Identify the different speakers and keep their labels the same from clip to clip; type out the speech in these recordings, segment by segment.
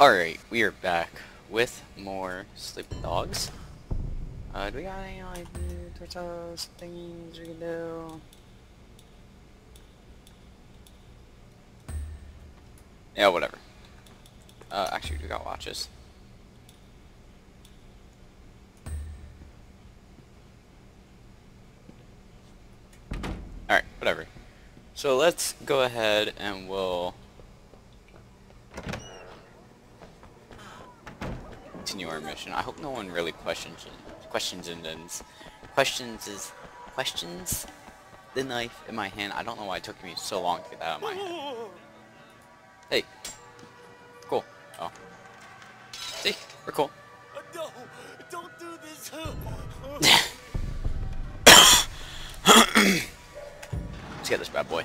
Speaker 1: Alright, we are back with more Sleeping Dogs. Uh, do we got any like torsos, thingies we can do? Yeah, whatever. Uh, actually, we got watches. Alright, whatever. So let's go ahead and we'll continue our mission. I hope no one really questions questions and then questions is questions the knife in my hand. I don't know why it took me so long to get that out of my hand. Hey. Cool. Oh. See? We're cool.
Speaker 2: No, don't do this.
Speaker 1: Let's get this bad boy.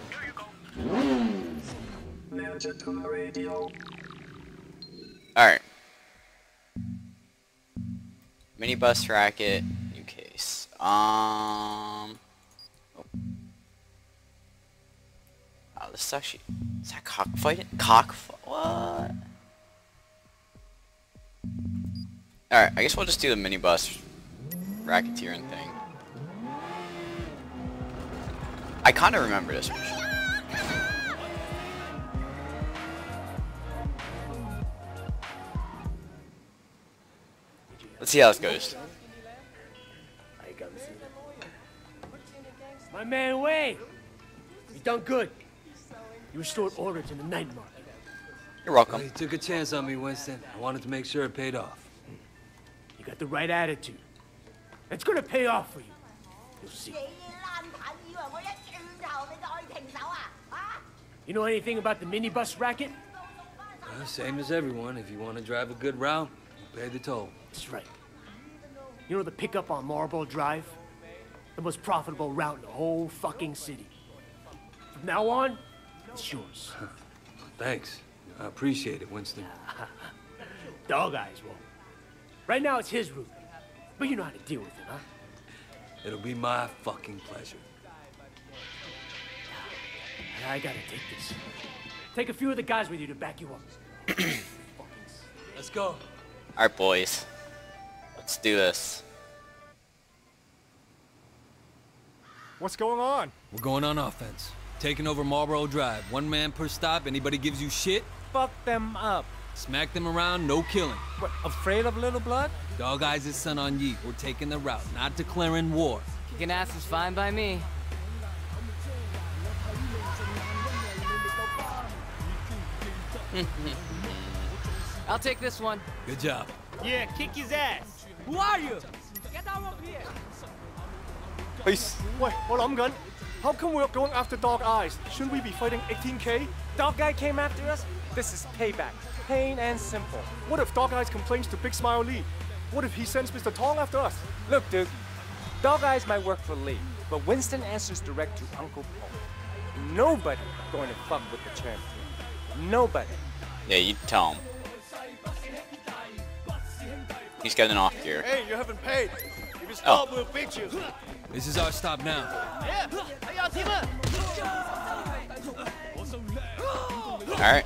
Speaker 1: Alright. Minibus racket, new case. Um. Oh. oh this is actually. Is that cockfighting? Cock. What? Alright, I guess we'll just do the minibus racketeering thing. I kind of remember this. Let's see how this goes.
Speaker 2: My man Wei, you done good. You restored order to the night market.
Speaker 1: You're welcome.
Speaker 3: You took a chance on me, Winston. I wanted to make sure it paid off.
Speaker 2: You got the right attitude. It's gonna pay off for you. You'll see. You know anything about the minibus racket?
Speaker 3: Well, same as everyone. If you want to drive a good route, you pay the toll.
Speaker 2: That's right. You know the pickup on Marlboro Drive? The most profitable route in the whole fucking city. From now on, it's yours.
Speaker 3: Thanks. I appreciate it, Winston.
Speaker 2: Dog Eyes won't. Right now it's his route. But you know how to deal with it, huh?
Speaker 3: It'll be my fucking pleasure.
Speaker 2: I gotta take this. Take a few of the guys with you to back you up.
Speaker 3: Let's go.
Speaker 1: Alright, boys. Let's do this.
Speaker 4: What's going on?
Speaker 3: We're going on offense. Taking over Marlboro Drive. One man per stop. Anybody gives you shit,
Speaker 4: Fuck them up.
Speaker 3: smack them around, no killing.
Speaker 4: What, afraid of little blood?
Speaker 3: Dog Eyes' his Sun On Yee. We're taking the route, not declaring war.
Speaker 5: Kicking ass is fine by me. I'll take this one.
Speaker 3: Good job.
Speaker 2: Yeah, kick his ass.
Speaker 5: Who are you? Get out of here!
Speaker 4: Peace. Wait, what I'm gun? How come we're going after Dog Eyes? Shouldn't we be fighting 18k?
Speaker 6: Dog guy came after us? This is payback. Plain and simple.
Speaker 4: What if Dog Eyes complains to Big Smile Lee? What if he sends Mr. Tong after us?
Speaker 6: Look, dude. Dog Eyes might work for Lee, but Winston answers direct to Uncle Po. Nobody going to fuck with the champion. Nobody.
Speaker 1: Yeah, you tell him. He's getting off gear.
Speaker 4: Hey, you haven't paid. If you
Speaker 1: stop, oh.
Speaker 4: we'll beat you.
Speaker 3: This is our stop now.
Speaker 1: Alright.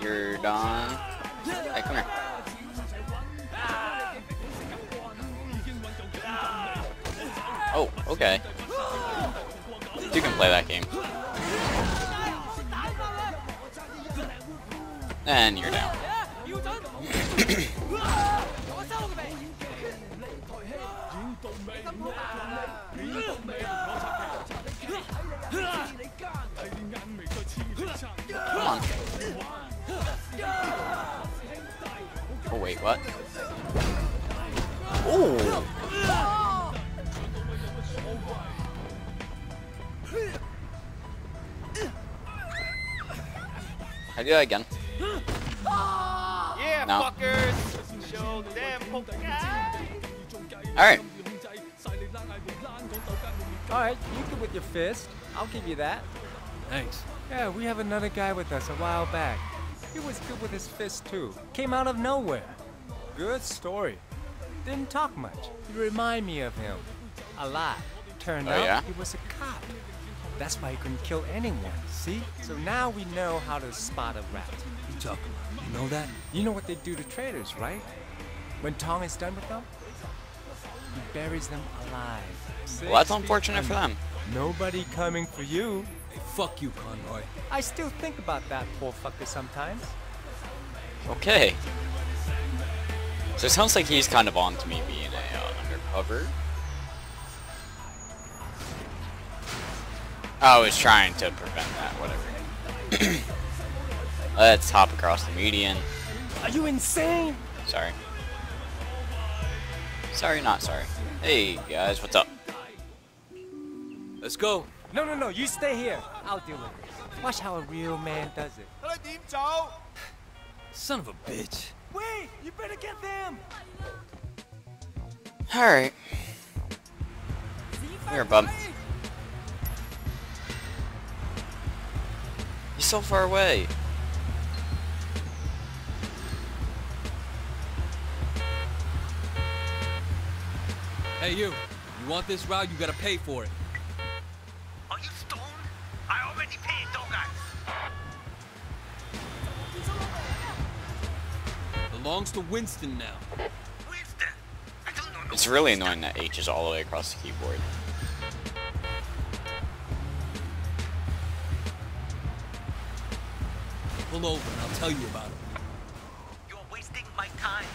Speaker 1: You're done. Hey, come here. Oh, okay. You can play that game. And you're down. Come on. Oh wait, what? Oh. I do that again.
Speaker 2: Yeah,
Speaker 1: No.
Speaker 2: fuckers. Show them poker guy.
Speaker 1: Alright.
Speaker 6: Alright, you good with your fist. I'll give you that.
Speaker 3: Thanks.
Speaker 6: Yeah, we have another guy with us a while back. He was good with his fist too. Came out of nowhere. Good story. Didn't talk much. You remind me of him. A lot. Turned
Speaker 1: Oh,
Speaker 6: out
Speaker 1: yeah?
Speaker 6: he was a cop. That's why he couldn't kill anyone, see? So now we know how to spot a rat.
Speaker 3: You talking about? You know that?
Speaker 6: You know what they do to traitors, right? When Tong is done with them, he buries them alive.
Speaker 1: Well, that's unfortunate for them.
Speaker 6: Nobody coming for you.
Speaker 3: Hey, fuck you, Conroy.
Speaker 6: I still think about that poor fucker sometimes.
Speaker 1: Okay. So it sounds like he's kind of on to me being a uh, undercover. I was trying to prevent that, whatever. Let's hop across the median.
Speaker 6: Are you insane?
Speaker 1: Sorry. Sorry, not sorry. Hey guys, what's up?
Speaker 3: Let's go.
Speaker 6: No, no, no, you stay here. I'll deal with this. Watch how a real man does it.
Speaker 3: Son of a bitch.
Speaker 6: Wait, you better get them.
Speaker 1: Alright. Here, bub. He's so far away.
Speaker 3: Hey, you. You want this route? You gotta pay for it.
Speaker 7: Are you stoned? I already paid, don't I?
Speaker 3: Belongs to Winston now.
Speaker 7: Winston, I don't know. no
Speaker 1: It's really
Speaker 7: Winston.
Speaker 1: annoying that H is all the way across the keyboard.
Speaker 3: Pull over and I'll tell you about it.
Speaker 7: You're wasting my time.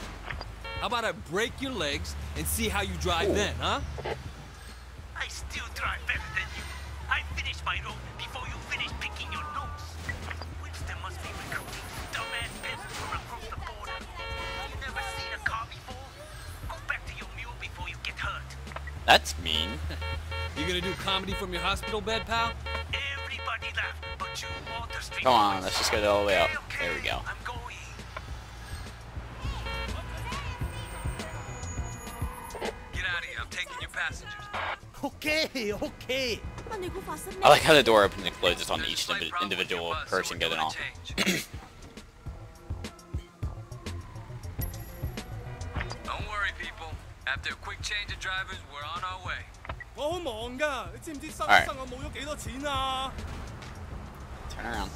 Speaker 3: How about I break your legs and see how you drive then, huh?
Speaker 7: I still drive better than you. I finished my road before you finished picking your nose. Winston must be recruiting dumbass peasants from across the border. You never seen a car before? Go back to your mule before you get hurt.
Speaker 1: That's mean.
Speaker 3: You gonna do comedy from your hospital bed, pal?
Speaker 7: Everybody laugh, but you Walter Street
Speaker 1: Come on, let's just get all the way up.
Speaker 7: Okay,
Speaker 1: There we go.
Speaker 5: Okay, okay.
Speaker 8: 乜你估发生
Speaker 1: I
Speaker 8: 咩？
Speaker 1: like how the door opens and closes on
Speaker 3: There's a
Speaker 1: each
Speaker 3: slight
Speaker 1: indivi-
Speaker 3: problem with your
Speaker 1: individual
Speaker 3: bus, so
Speaker 1: person
Speaker 3: we're
Speaker 1: getting
Speaker 3: doing a
Speaker 1: off.
Speaker 3: change. Don't worry, people. After a quick change of drivers, we're on our way.
Speaker 4: 我好忙㗎，你知唔知新
Speaker 1: Alright.
Speaker 4: 生我冇咗几多钱啊？
Speaker 1: Turn around.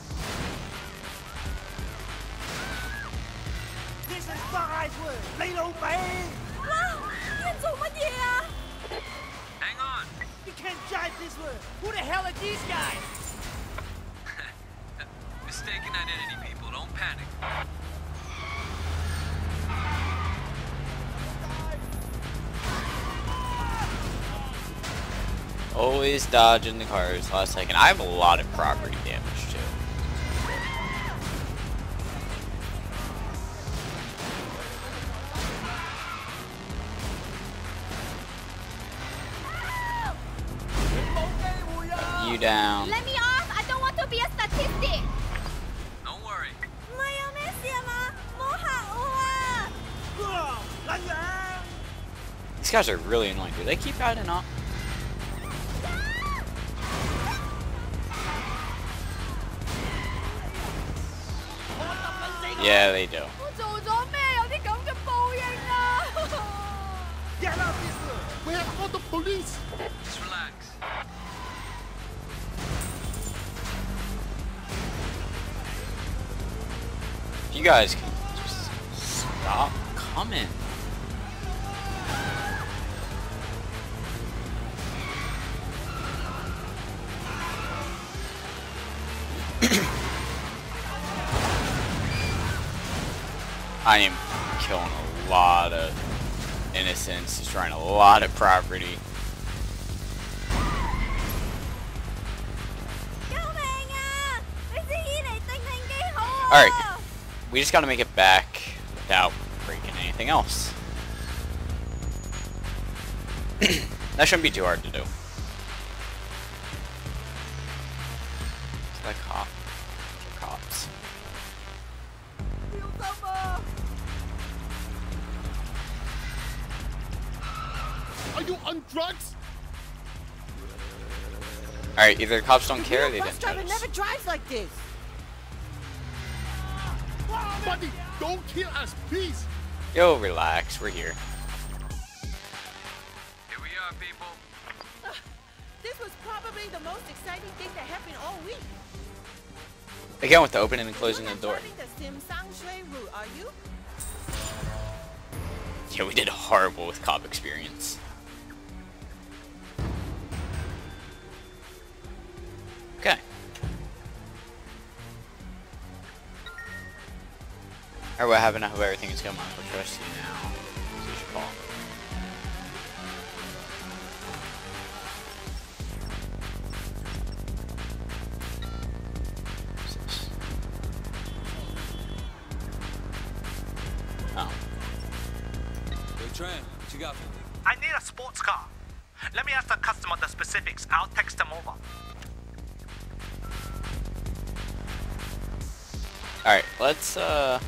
Speaker 5: This is five word. 你老味。
Speaker 8: 哇！啲人做乜嘢啊？
Speaker 3: Hang on.
Speaker 5: You can't drive this way. Who the hell are these guys?
Speaker 3: Mistaken identity, people. Don't panic.
Speaker 1: Always dodging the cars last second. I have a lot of property damage down.
Speaker 8: Let me off! I don't want to be a statistic!
Speaker 3: Don't worry.
Speaker 1: These guys are really annoying. Do they keep adding up? Yeah, they do. guys can just stop coming. I am killing a lot of innocents, destroying a lot of property. Alright, we just gotta make it back without breaking anything else. that shouldn't be too hard to do. It's like cop. cops.
Speaker 4: Are you on drugs?
Speaker 1: Alright, either the cops don't care or they didn't.
Speaker 5: Bus
Speaker 1: notice.
Speaker 5: never drives like this.
Speaker 4: Buddy, don't kill us, please.
Speaker 1: Yo, relax, we're here.
Speaker 3: Here we are, people.
Speaker 5: This was Probably the most exciting thing that happened all week.
Speaker 1: Again with the opening and closing the door.
Speaker 5: The Sim Sang Shui route, are you?
Speaker 1: Yeah, we did horrible with cop experience. Alright, what happened? I hope everything is going on. What should I see now? So you should call. What's? Oh.
Speaker 3: Hey, Tran, what you got?
Speaker 7: I need a sports car. Let me ask the customer the specifics. I'll text them over.
Speaker 1: Alright, let's, uh...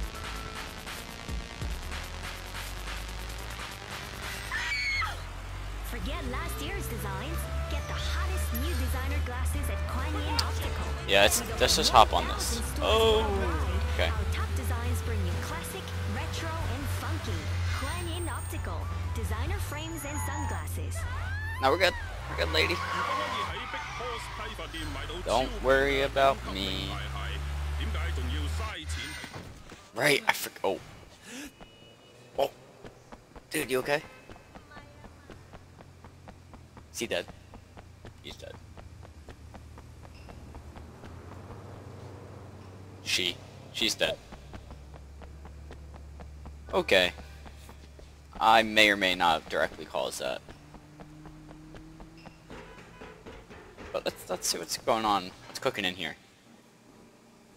Speaker 1: Yeah, let's, let's just hop on this. Oh, okay.
Speaker 9: Top designs bring you classic, retro, and funky. Kuan Yin Optical. Designer frames and sunglasses.
Speaker 1: Now we're good. We're good, lady. Don't worry about me. Right, I forgot. Oh. Oh. Dude, you okay? Is he dead? He's dead. She. She's dead. Okay. I may or may not have directly caused that. But let's let's see what's going on. What's cooking in here.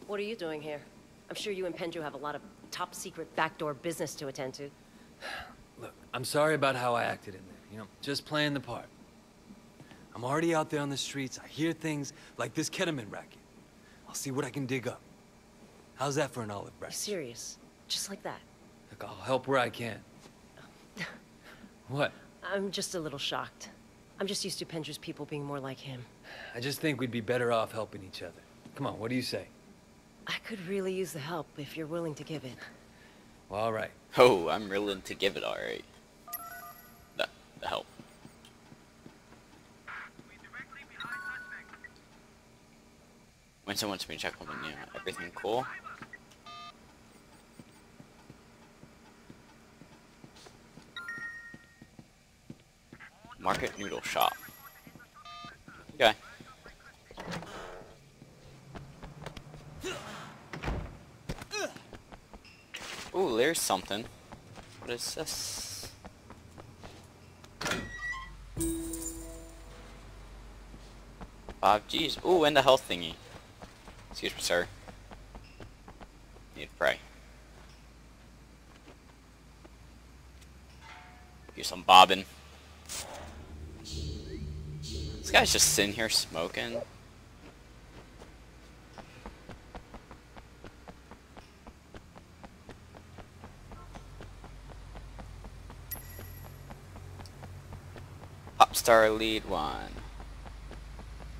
Speaker 10: What are you doing here? I'm sure you and Pendrew have a lot of top secret backdoor business to attend to.
Speaker 3: Look, I'm sorry about how I acted in there. You know, just playing the part. I'm already out there on the streets. I hear things like this ketamine racket. I'll see what I can dig up. How's that for an olive
Speaker 10: You're
Speaker 3: branch?
Speaker 10: serious? Just like that?
Speaker 3: Look, I'll help where I can. What?
Speaker 10: I'm just a little shocked. I'm just used to Pendrew's people being more like him.
Speaker 3: I just think we'd be better off helping each other. Come on, what do you say?
Speaker 10: I could really use the help if you're willing to give it.
Speaker 3: Well, all right.
Speaker 1: Oh, I'm willing to give it alright. The, the help. When someone wants me to check on the new, everything cool? Market Noodle Shop. Okay. Ooh, there's something. What is this? Five G's. Ooh, and the health thingy. Excuse me, sir. Need to pray. Do some bobbing. Guy's just sitting here smoking. Popstar lead one.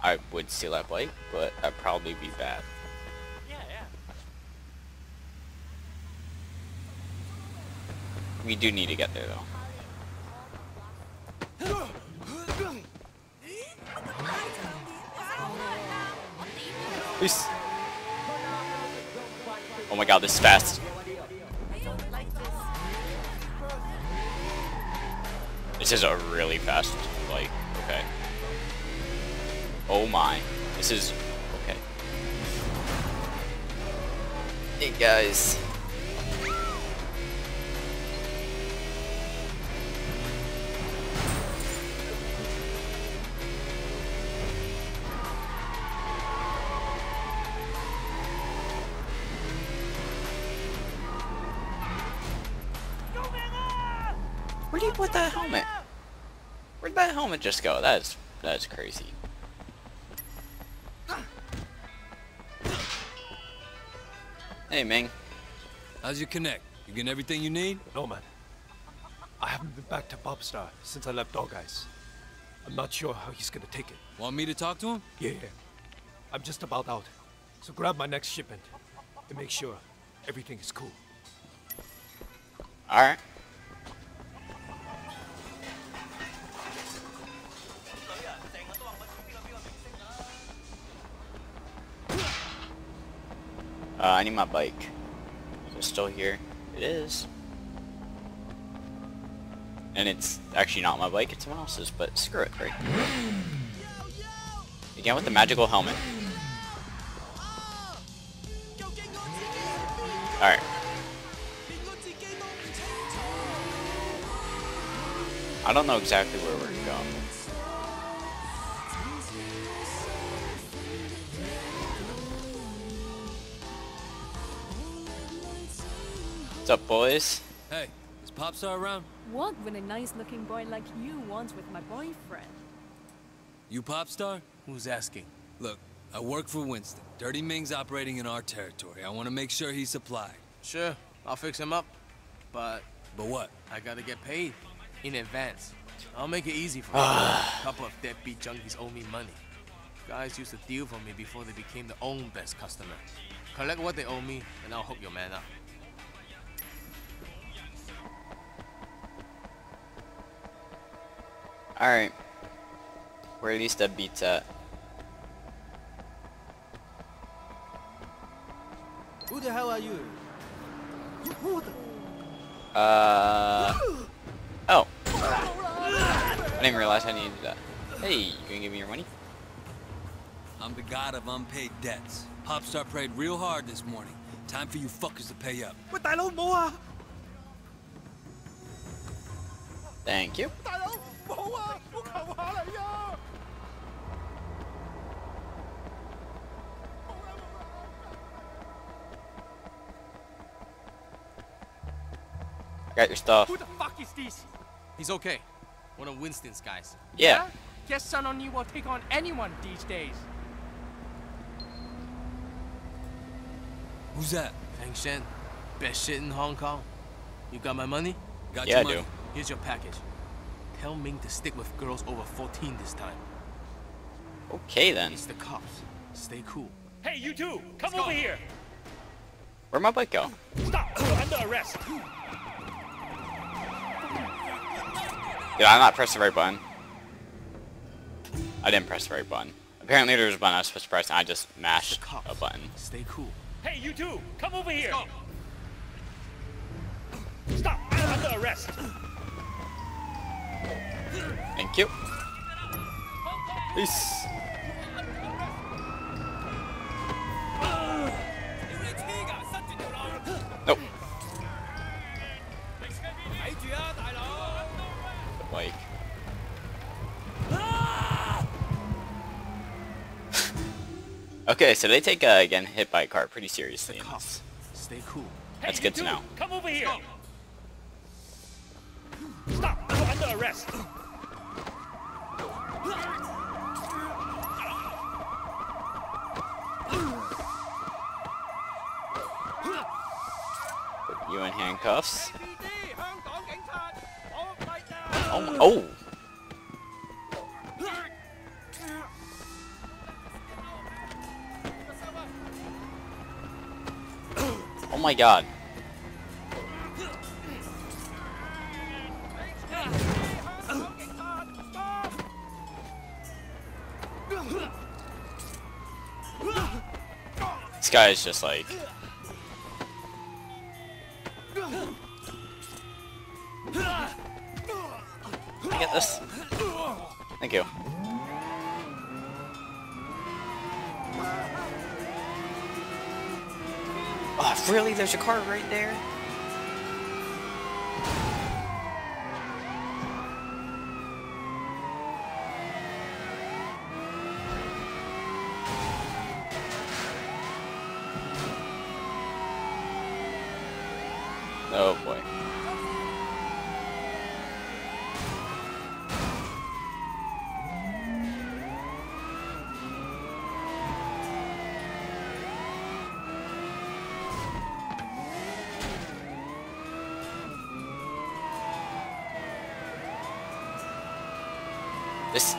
Speaker 1: I would steal that bike, but that'd probably be bad.
Speaker 5: Yeah, yeah.
Speaker 1: We do need to get there though. Peace. Oh my god, this is fast. This is a really fast, like, okay. Oh my. This is, okay. Hey guys. Where'd that helmet just go? That is that is crazy. Hey Ming.
Speaker 3: How's your connect? You getting everything you need?
Speaker 4: No, man. I haven't been back to Popstar since I left Dog Eyes. I'm not sure how he's gonna take it.
Speaker 3: Want me to talk to him?
Speaker 4: Yeah, yeah. I'm just about out. So grab my next shipment and make sure everything is cool.
Speaker 1: Alright. Uh, I need my bike. Is it still here? It is. And it's actually not my bike, it's someone else's, but screw it, Craig. Again with the magical helmet. Alright. I don't know exactly where we're going. What's up, boys?
Speaker 3: Hey, is Popstar around?
Speaker 11: What will a nice-looking boy like you want with my boyfriend?
Speaker 3: You Popstar?
Speaker 12: Who's asking?
Speaker 3: Look, I work for Winston. Dirty Ming's operating in our territory. I want to make sure he's supplied.
Speaker 12: Sure, I'll fix him up. But
Speaker 3: But what?
Speaker 12: I gotta get paid in advance. I'll make it easy for ah. you. A couple of deadbeat junkies owe me money. Guys used to deal for me before they became their own best customer. Collect what they owe me, and I'll hook your man up.
Speaker 1: Alright. Or at least that beats that.
Speaker 5: Who the hell are you?
Speaker 1: Uh... Oh. I didn't realize I needed that. Hey, you gonna give me your money?
Speaker 3: I'm the god of unpaid debts. Popstar prayed real hard this morning. Time for you fuckers to pay up.
Speaker 1: Thank you.
Speaker 5: 冇啊！我求下你啊
Speaker 1: ！Got your stuff.
Speaker 5: Who the fuck is this?
Speaker 12: He's okay. One of Winston's guys.
Speaker 1: Yeah. yeah?
Speaker 5: Guess Sun On Yee will take on anyone these days.
Speaker 3: Who's that?
Speaker 12: Feng Shen. Best shit in Hong Kong. You got my money?
Speaker 3: Got
Speaker 1: yeah,
Speaker 3: your I money.
Speaker 1: do.
Speaker 12: Here's your package. Tell Ming to stick with girls over 14 this time.
Speaker 1: Okay then.
Speaker 12: It's the cops. Stay cool.
Speaker 5: Hey, you two, come over here.
Speaker 1: Where'd my bike go?
Speaker 5: Stop! You're under arrest.
Speaker 1: Did I'm not pressing the right button? I didn't press the right button. Apparently there was a button I was supposed to press and I just mashed a button.
Speaker 12: Stay cool.
Speaker 5: Hey, you two, come over here. Stop! You're under arrest.
Speaker 1: Thank you. Peace. Nope. The okay, so they take uh, getting hit by a car pretty seriously. in this.
Speaker 12: Stay cool.
Speaker 1: That's
Speaker 5: hey,
Speaker 1: good to know.
Speaker 5: Come over here. Stop! under arrest.
Speaker 1: You in handcuffs. Oh, oh. Oh my god. Guy is just like... I get this? Thank you. Oh, really? There's a car right there? Oh boy.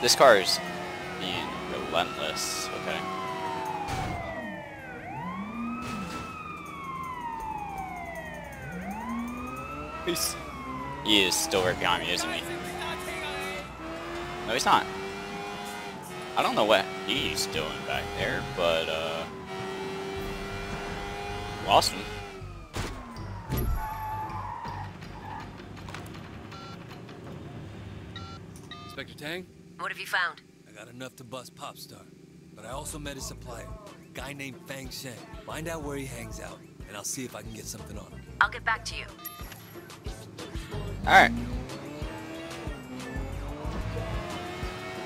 Speaker 1: This car is being relentless. Okay. Peace. He is still right behind me, isn't he? No, he's not. I don't know what he's doing back there, but uh. lost him.
Speaker 3: Inspector Tang?
Speaker 10: What have you found?
Speaker 3: I got enough to bust Popstar. But I also met his supplier, a guy named Fang Shen. Find out where he hangs out, and I'll see if I can get something on him.
Speaker 10: I'll get back to you.
Speaker 1: Alright.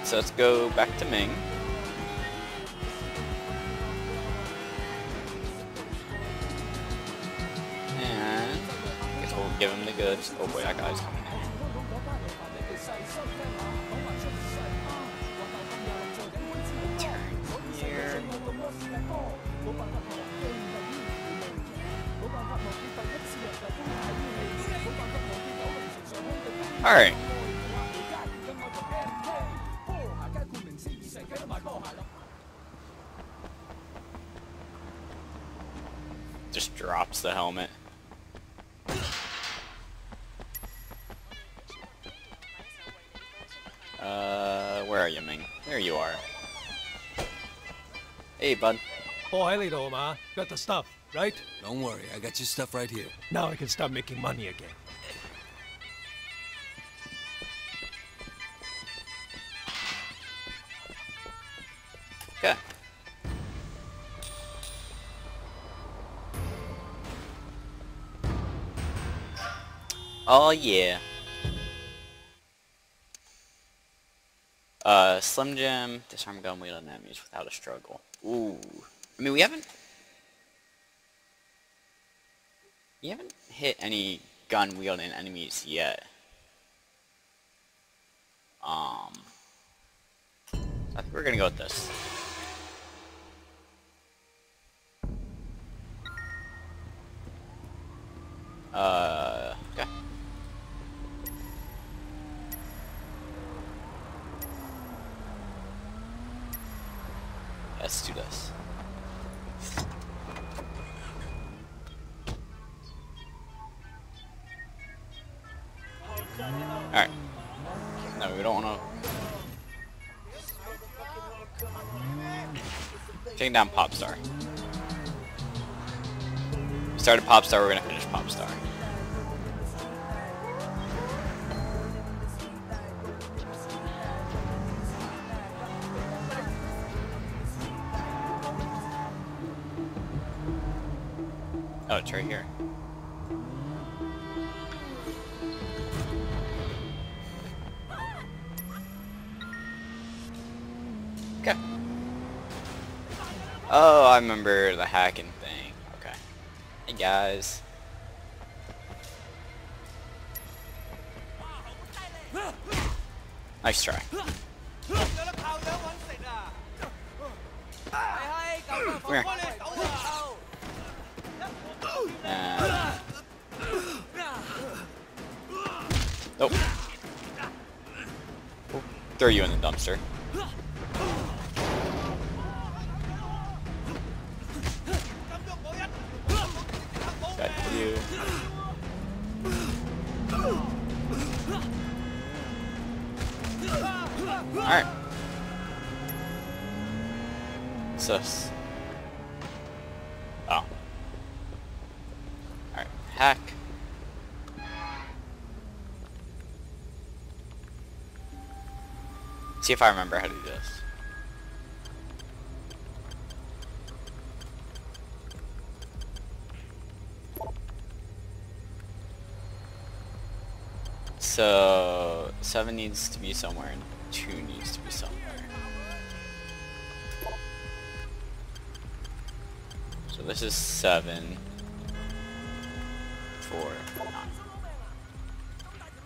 Speaker 1: So let's go back to Ming. And I guess we'll give him the goods. Oh boy, that guy's coming Alright. Just drops the helmet. Uh, where are you, Ming? There you are. Hey, bud.
Speaker 13: Oh, hello, Omar. Got the stuff, right?
Speaker 3: Don't worry, I got your stuff right here.
Speaker 13: Now I can start making money again.
Speaker 1: Oh yeah. Uh, Slim Jim, disarm gun wielding enemies without a struggle. Ooh. I mean, we haven't... We haven't hit any gun wielding enemies yet. Um... I think we're gonna go with this. Uh, okay. Let's do this. Alright. No, we don't want to... Taking down Popstar. We started Popstar, we're gonna finish Popstar. It's right here. Okay. Oh, I remember the hacking thing. Okay. Hey guys. Nice try. Come here. Nope. We'll throw you in the dumpster. Got you. Alright. Sus. See if I remember how to do this. So, 7 needs to be somewhere and 2 needs to be somewhere. So this is 7. 4. 9.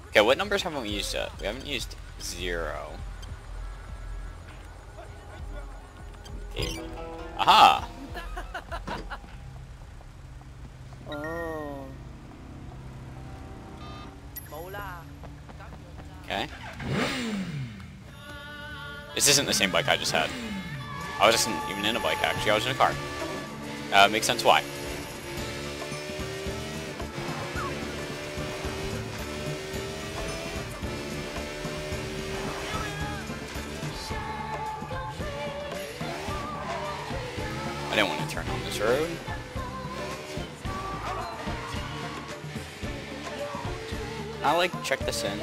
Speaker 1: Okay, what numbers haven't we used yet? We haven't used 0. Okay. This isn't the same bike I just had. I wasn't even in a bike, actually. I was in a car. Uh, makes sense why. I didn't want to turn on this road. I like check this in.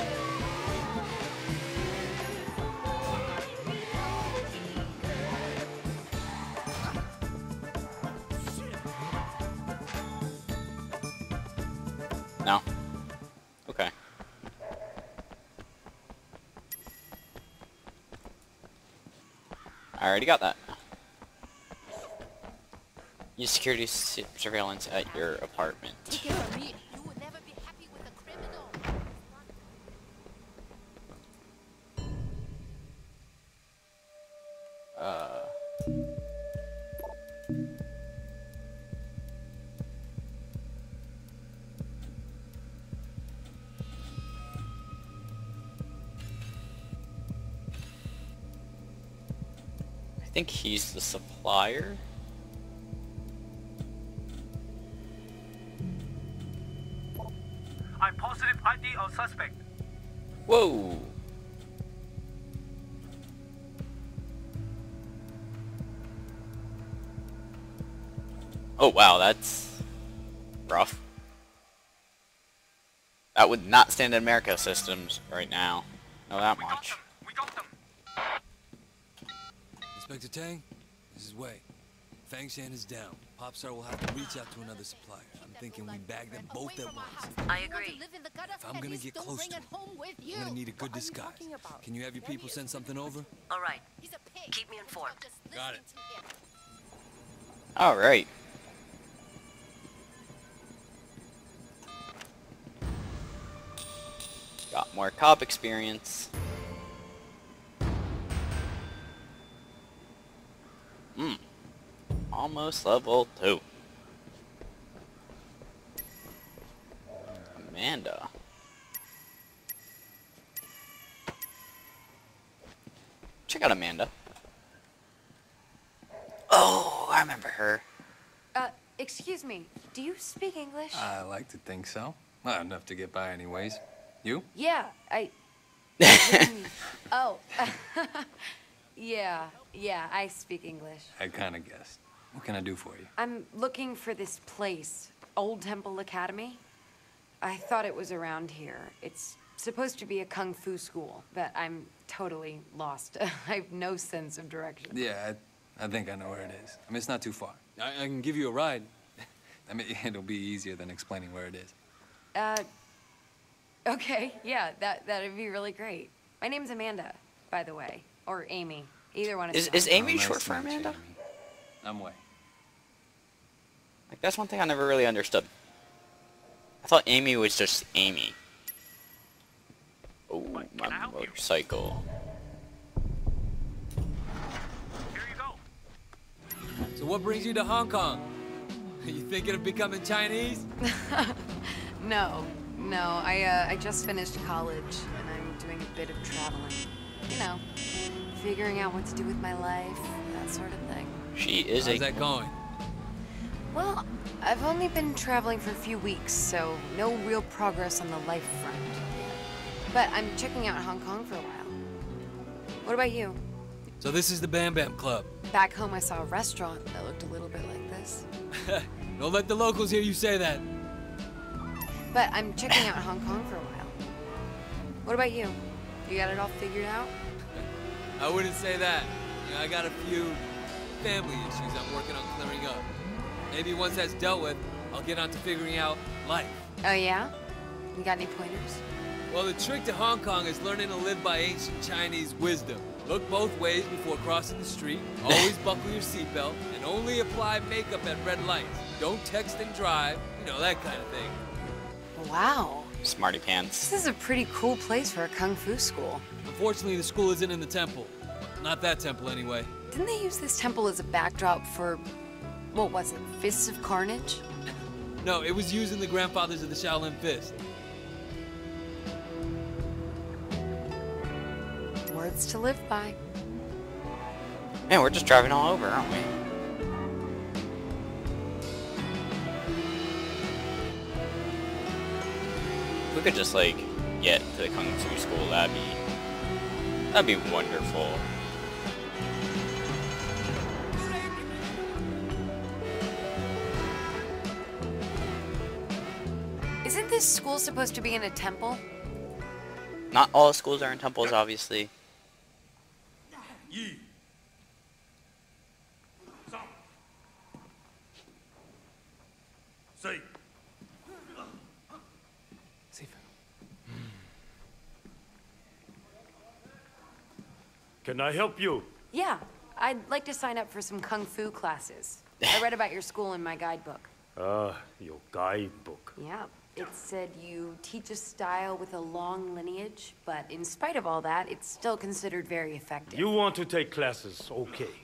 Speaker 1: Already got that. Use security surveillance at your apartment. Think he's the supplier.
Speaker 7: I'm positive ID on suspect.
Speaker 1: Whoa. Oh wow, that's rough. That would not stand in America systems right now. Know that much.
Speaker 3: Inspector Tang, this is Wei. Fang Shan is down. Popstar will have to reach out to another supplier. I'm thinking we bag them both at once.
Speaker 9: I agree.
Speaker 3: If I'm gonna get close to him, I'm gonna need a good disguise. Can you have your people send something over?
Speaker 9: All right. Keep me informed.
Speaker 3: Got it.
Speaker 1: Alright. Got more cop experience. Almost level 2. Amanda. Check out Amanda. Oh, I remember her.
Speaker 14: Uh, excuse me. Do you speak English?
Speaker 15: I like to think so. Well, enough to get by anyways. You?
Speaker 14: yeah, I. oh. yeah, yeah, I speak English.
Speaker 15: I kind of guessed. What can I do for you?
Speaker 14: I'm looking for this place, Old Temple Academy. I thought it was around here. It's supposed to be a kung fu school, but I'm totally lost. I have no sense of direction.
Speaker 15: Yeah, I, I think I know where it is. I mean, it's not too far.
Speaker 3: I, I can give you a ride.
Speaker 15: I mean, it'll be easier than explaining where it is.
Speaker 14: Uh, okay, yeah, that that'd be really great. My name's Amanda, by the way, or Amy. Either one is.
Speaker 1: Is, is. Amy
Speaker 15: Oh, nice
Speaker 1: short for Amanda?
Speaker 15: Amy. I'm Wei.
Speaker 1: Like, that's one thing I never really understood. I thought Amy was just Amy. Oh, my motorcycle.
Speaker 3: So what brings you to Hong Kong? Are you thinking of becoming Chinese?
Speaker 14: No, no. I uh, I just finished college and I'm doing a bit of traveling. You know, figuring out what to do with my life, that sort of thing.
Speaker 1: She is
Speaker 3: How's
Speaker 1: a...
Speaker 3: that going?
Speaker 14: Well, I've only been traveling for a few weeks, so no real progress on the life front. But I'm checking out Hong Kong for a while. What about you?
Speaker 3: So this is the Bam Bam Club.
Speaker 14: Back home, I saw a restaurant that looked a little bit like this.
Speaker 3: Don't let the locals hear you say that.
Speaker 14: But I'm checking out Hong Kong for a while. What about you? You got it all figured out?
Speaker 3: I wouldn't say that. You know, I got a few family issues I'm working on clearing up. Maybe once that's dealt with, I'll get on to figuring out life.
Speaker 14: Oh, yeah? You got any pointers?
Speaker 3: Well, the trick to Hong Kong is learning to live by ancient Chinese wisdom. Look both ways before crossing the street. Always buckle your seatbelt, and only apply makeup at red lights. Don't text and drive. You know that kind of thing.
Speaker 14: Wow.
Speaker 1: Smarty pants.
Speaker 14: This is a pretty cool place for a kung fu school.
Speaker 3: Unfortunately, the school isn't in the temple. Not that temple, anyway.
Speaker 14: Didn't they use this temple as a backdrop for, what was it, Fists of Carnage?
Speaker 3: No, it was using the grandfathers of the Shaolin Fist.
Speaker 14: Words to live by.
Speaker 1: Man, we're just driving all over, aren't we? We could just, like, get to the Kung Fu school, that'd be... That'd be wonderful.
Speaker 14: This this school supposed to be in a temple?
Speaker 1: Not all schools are in temples, obviously.
Speaker 16: Can I help you?
Speaker 14: Yeah, I'd like to sign up for some kung fu classes. I read about your school in my guidebook.
Speaker 16: Ah, your guidebook.
Speaker 14: Yeah, it said you teach a style with a long lineage, but in spite of all that, it's still considered very effective.
Speaker 16: You want to take classes, okay.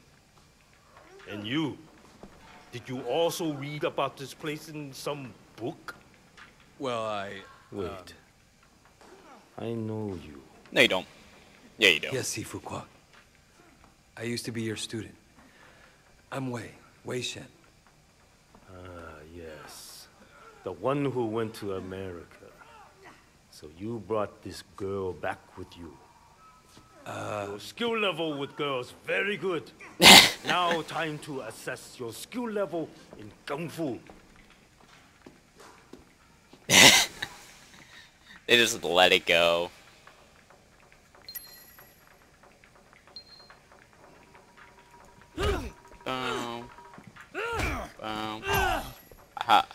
Speaker 16: And you? Did you also read about this place in some book?
Speaker 3: Well, I...
Speaker 16: Uh, Wait. I know you.
Speaker 1: No, you don't. Yeah, you do.
Speaker 3: Yes, Sifu Kwok. I used to be your student. I'm Wei, Wei Shen.
Speaker 16: Ah, yes. The one who went to America. So you brought this girl back with you.
Speaker 3: Uh...
Speaker 16: Your skill level with girls, very good. now time to assess your skill level in Kung Fu.
Speaker 1: They just let it go. Boom. Boom. Aha.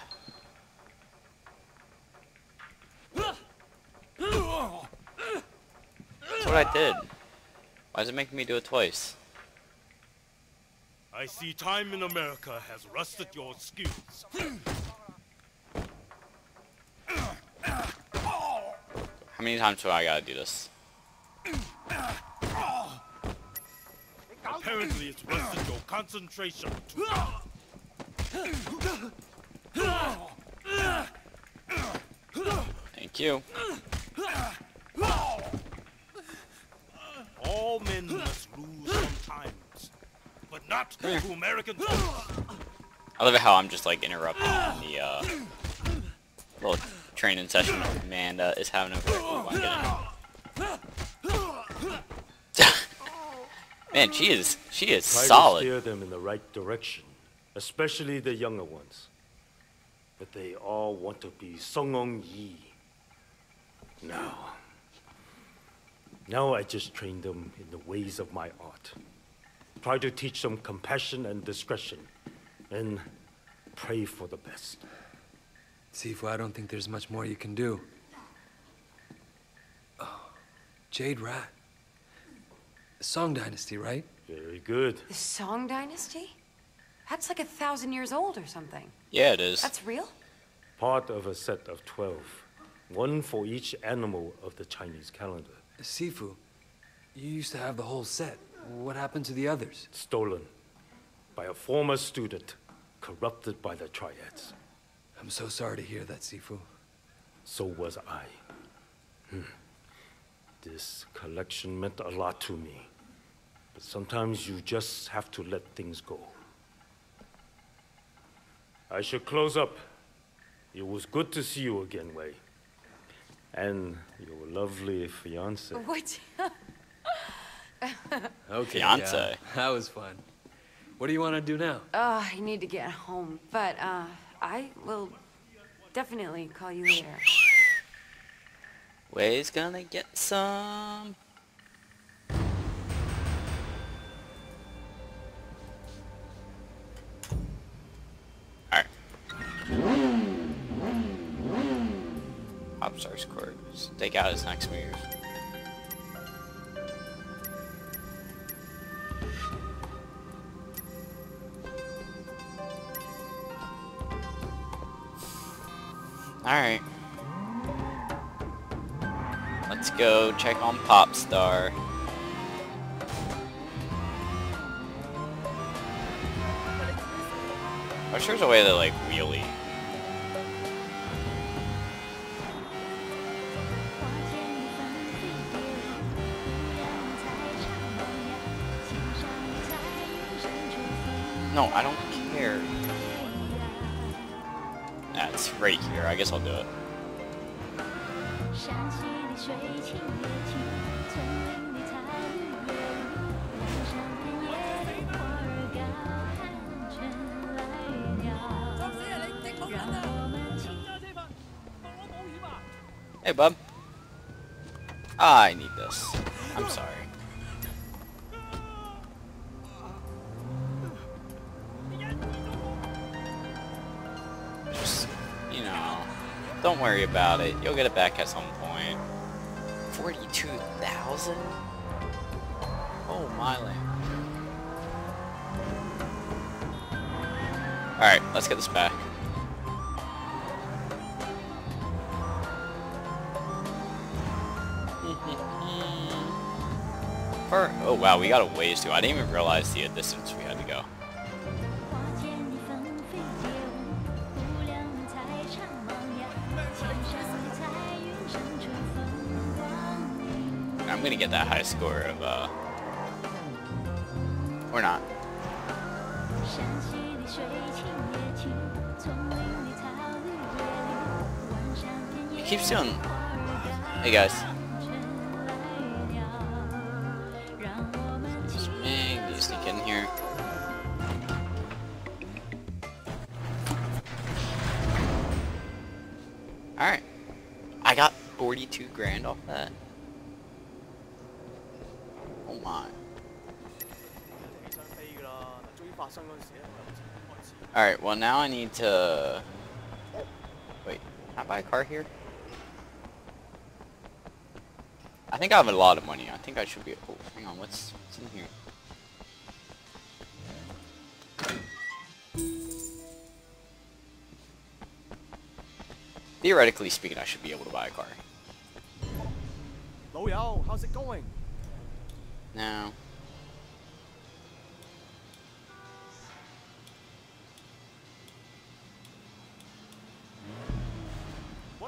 Speaker 1: That's what I did. Why is it making me do it twice?
Speaker 16: I see time in America has rusted your skills.
Speaker 1: How many times do I gotta do this?
Speaker 16: Apparently it's rusted your concentration.
Speaker 1: Thank you.
Speaker 16: All men must lose sometimes, but not to American.
Speaker 1: I love it how I'm just like interrupting the uh, little training session Amanda is having over there. Ooh, I'm getting- Man, she is she is
Speaker 16: Try
Speaker 1: solid.
Speaker 16: to steer them in the right direction, especially the younger ones. But they all want to be Sun On Yee. Now, now I just train them in the ways of my art. Try to teach them compassion and discretion, and pray for the best.
Speaker 3: Sifu, I don't think there's much more you can do. Oh, Jade Rat. The Song Dynasty, right?
Speaker 16: Very good.
Speaker 14: The Song Dynasty? That's like a thousand years old or something.
Speaker 1: Yeah, it is.
Speaker 14: That's real?
Speaker 16: Part of a set of 12, one for each animal of the Chinese calendar.
Speaker 3: Sifu, you used to have the whole set. What happened to the others?
Speaker 16: Stolen by a former student, corrupted by the triads.
Speaker 3: I'm so sorry to hear that, Sifu.
Speaker 16: So was I. Hmm. This collection meant a lot to me. But sometimes you just have to let things go. I should close up. It was good to see you again, Wei. And your lovely fiance.
Speaker 14: What?
Speaker 3: Okay,
Speaker 1: Fiance.
Speaker 3: yeah, that was fun. What do you want to do now?
Speaker 14: Oh, I need to get home, but uh, I will definitely call you later.
Speaker 1: Wei's gonna get some. Popstar's Court. Out his next move. Alright. Let's go check on Popstar. I'm sure there's a way to like wheelie. No, I don't care. That's ah, right here. I guess I'll do it. Hey, bub. I need this. Don't worry about it. You'll get it back at some point. 42,000? Oh my land. Alright, let's get this back. For, oh wow, we got a ways to. I didn't even realize the distance we get that high score of, uh... Or not. It keeps doing... Hey guys. Just you sneak in here. Alright. I got 42 grand off that. Alright, well now I need to... Wait, can I buy a car here? I think I have a lot of money. I think I should be... Oh, hang on, what's, what's in here? Theoretically speaking, I should be able to buy a car.
Speaker 4: Lo Yao, how's it
Speaker 1: going？No.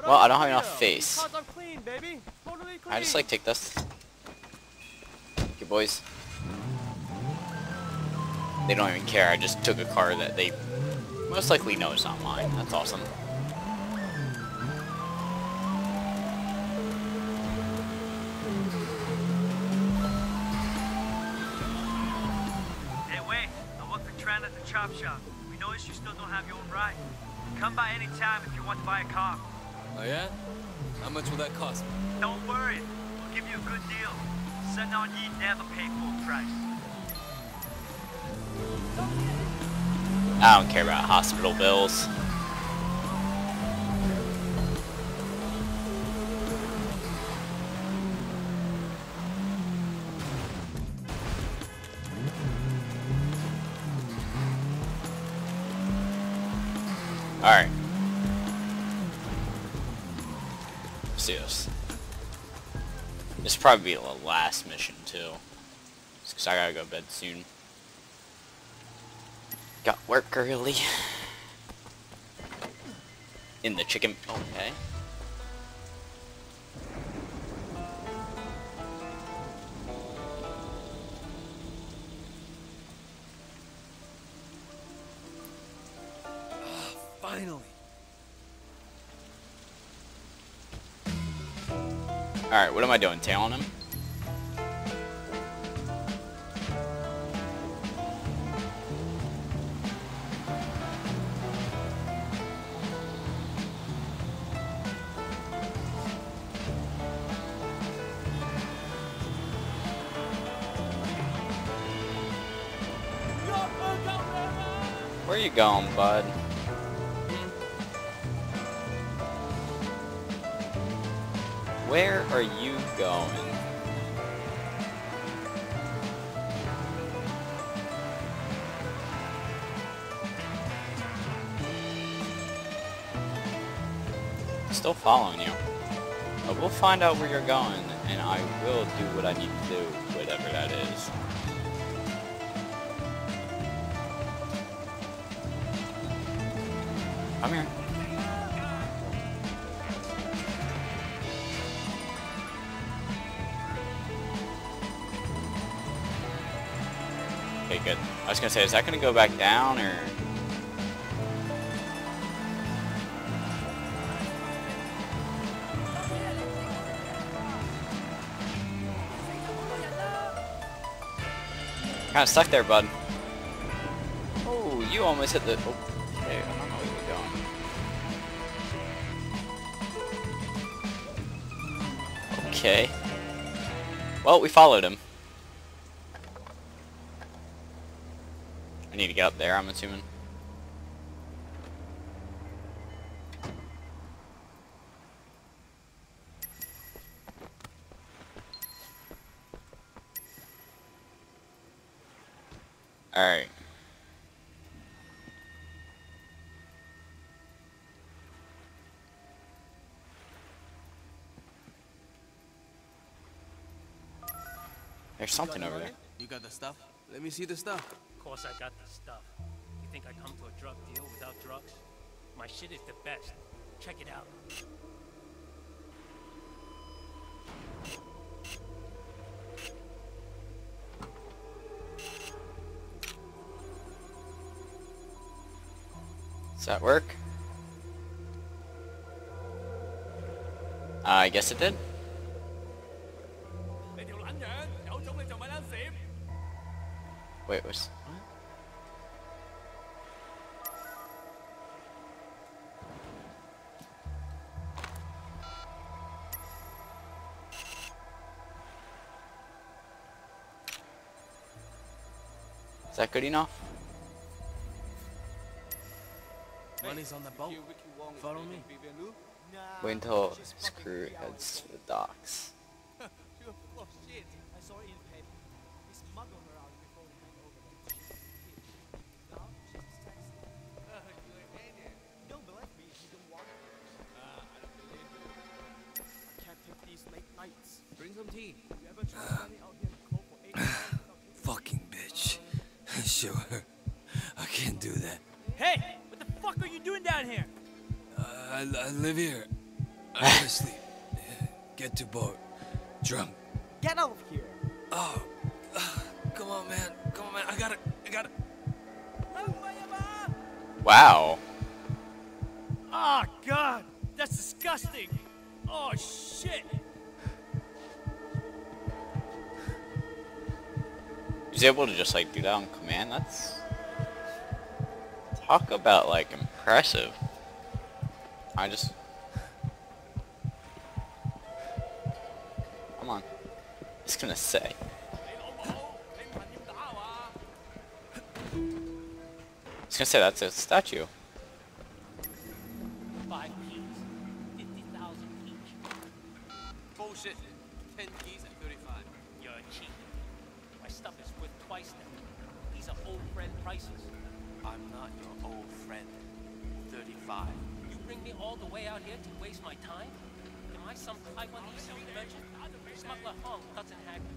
Speaker 1: Well, I don't have enough face.
Speaker 4: Clean. Totally.
Speaker 1: I just like take this. Okay, boys. They don't even care. I just took a car that they most likely know is not mine. That's awesome.
Speaker 7: Hey, wait. I work for Tran at the chop shop. We noticed you still don't have your own ride. Come by any time if you want to buy a car.
Speaker 3: Oh yeah? How much will that cost me?
Speaker 7: Don't worry. We'll give you a good deal. Sun On Yee never pay full price.
Speaker 1: I don't care about hospital bills. Probably be the last mission too. Because I gotta go to bed soon. Got work early. In the chicken. Okay.
Speaker 3: Ah, finally.
Speaker 1: Alright, what am I doing? Tailing him? Where are you going, bud? Going? Still following you. But we'll find out where you're going, and I will do what I need to do, whatever that is. Come here. Was gonna say, is that gonna go back down, or...? Kinda stuck there, bud. Oh, you almost hit the... Oh, okay, I don't know where you're going. Okay. Well, we followed him. I need to get up there, I'm assuming. Alright. There's something over there.
Speaker 12: You got the stuff? Let me see the stuff.
Speaker 17: Of course I got the stuff. You think I come to a drug deal without drugs? My shit is the best. Check it out.
Speaker 1: Does that work? Uh, I guess it did. Wait, what's... Is that good enough?
Speaker 12: Money's on the boat. Follow me.
Speaker 1: Wait until Screw heads to the docks.
Speaker 3: sure. I can't do that.
Speaker 7: Hey, what the fuck are you doing down here?
Speaker 3: Uh, I, I live here. I go to sleep. Get to boat. Drunk.
Speaker 7: Get out of here.
Speaker 3: Oh. Come on, man. Come on, man. I gotta. I gotta.
Speaker 1: Wow.
Speaker 7: Oh god, that's disgusting. Oh shit.
Speaker 1: He's able to just like do that on command. That's talk about like impressive. I just come on. Just gonna say. I was gonna say that's a statue.
Speaker 12: I'm not your old friend. 35.
Speaker 17: You bring me all the way out here to waste my time? Am I some Taiwanese street merchant? Smuggler Hong doesn't hack me.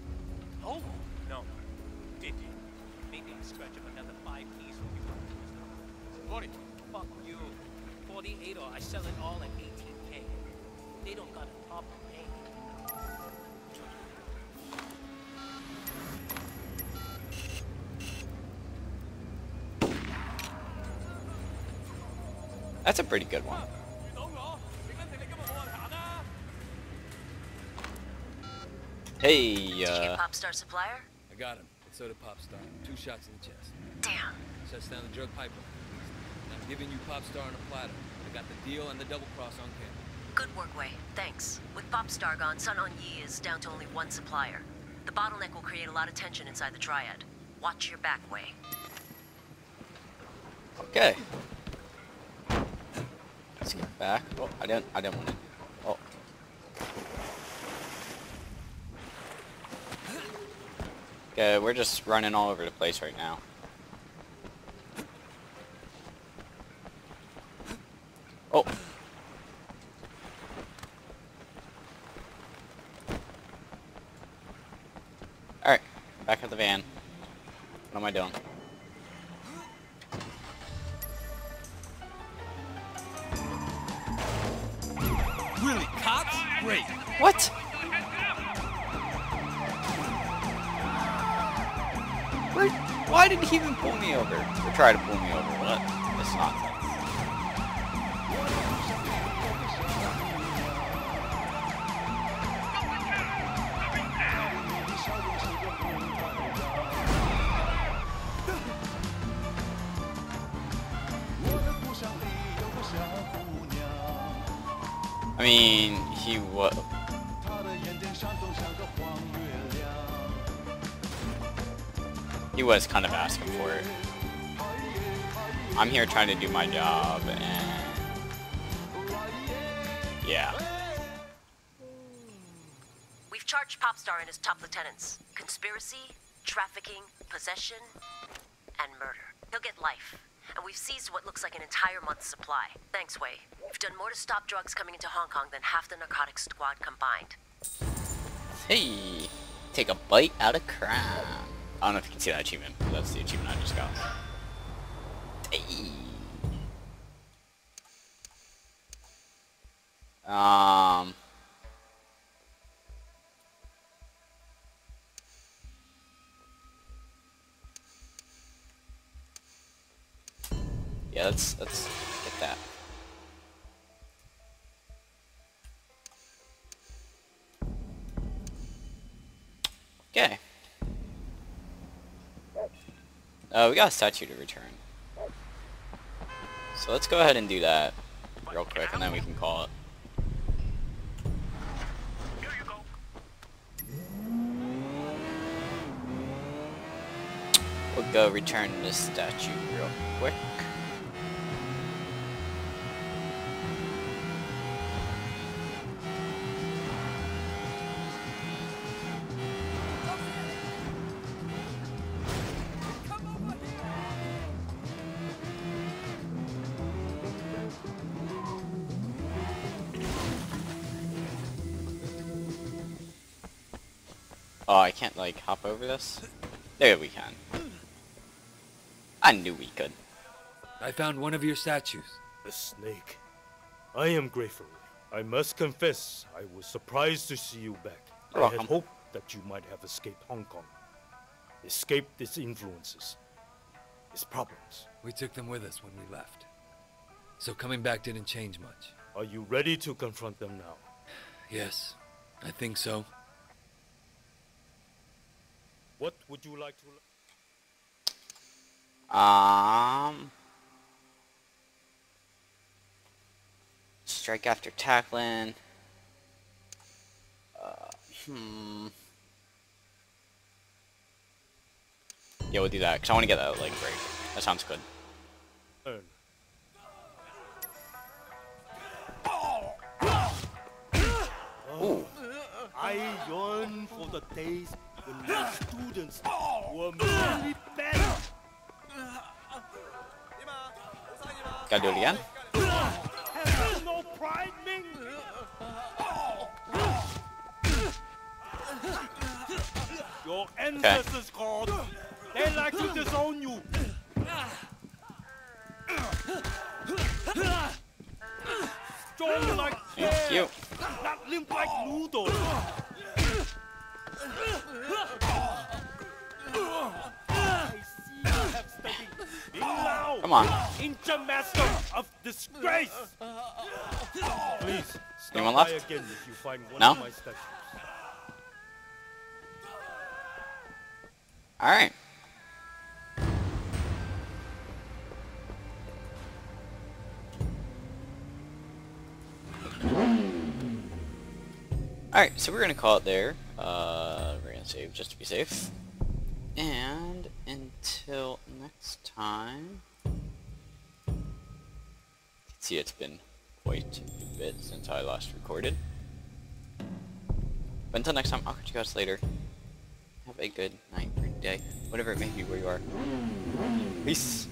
Speaker 12: Oh?
Speaker 17: No. Did you? Maybe I scratch up another five keys from you.
Speaker 12: 40.
Speaker 17: Fuck you. 48 or I sell it all at 18k. They don't got a top
Speaker 1: That's a pretty good one. Hey, uh,
Speaker 10: Popstar supplier?
Speaker 3: I got him. And so did Popstar. Two shots in the chest.
Speaker 10: Damn.
Speaker 3: Shuts down the drug pipeline. And I'm giving you Popstar on a platter. I got the deal and the double cross on camera.
Speaker 10: Good work, Wei. Thanks. With Popstar gone, Sun On Yee is down to only one supplier. The bottleneck will create a lot of tension inside the triad. Watch your back, Wei.
Speaker 1: okay. Back. Oh, I didn't. I didn't want to. Oh. Okay, we're just running all over the place right now. Oh. Alright, back at the van. What am I doing? Why did he even pull me over? Or try to pull me over? What? That's nonsense. Was kind of asking for it. I'm here trying to do my job, and... Yeah.
Speaker 10: We've charged Popstar and his top lieutenants. Conspiracy, trafficking, possession, and murder. He'll get life. And we've seized what looks like an entire month's supply. Thanks, Wei. We've done more to stop drugs coming into Hong Kong than half the narcotics squad combined.
Speaker 1: Hey! Take a bite out of crime. I don't know if you can see that achievement, but that's the achievement I just got. Um... Yeah, let's let's get that. Okay. Uh, we got a statue to return. So let's go ahead and do that real quick, and then we can call it. We'll go return this statue real quick. Like, hop over this? There we can. I knew we could.
Speaker 3: I found one of your statues.
Speaker 16: A snake. I am grateful. I must confess, I was surprised to see you back.
Speaker 1: You're
Speaker 16: I had hoped that you might have escaped Hong Kong. Escaped its influences. Its problems.
Speaker 3: We took them with us when we left. So coming back didn't change much.
Speaker 16: Are you ready to confront them now?
Speaker 3: Yes, I think so.
Speaker 16: What would you like to...
Speaker 1: Um... Strike after tackling. Uh, hmm. Yeah, we'll do that, because I want to get that leg break. That sounds good.
Speaker 16: Turn.
Speaker 1: Ooh.
Speaker 16: I yearn for the days when my students were merely better.
Speaker 1: Gotta do it again?
Speaker 16: Have you no pride, Ming? Your ancestors called. They like to disown you. Strong like
Speaker 1: Thank
Speaker 16: bear,
Speaker 1: you.
Speaker 16: not limp like noodles.
Speaker 1: Come on.
Speaker 16: ancient master of disgrace. Please,
Speaker 1: Anyone left?
Speaker 16: again if you find one
Speaker 1: No?
Speaker 16: of my.
Speaker 1: Alright. Alright, so we're gonna call it there. Uh, we're gonna save just to be safe. And until next time... You can see it's been quite a bit since I last recorded. But until next time, I'll catch you guys later. Have a good night or day, whatever it may be where you are. Peace.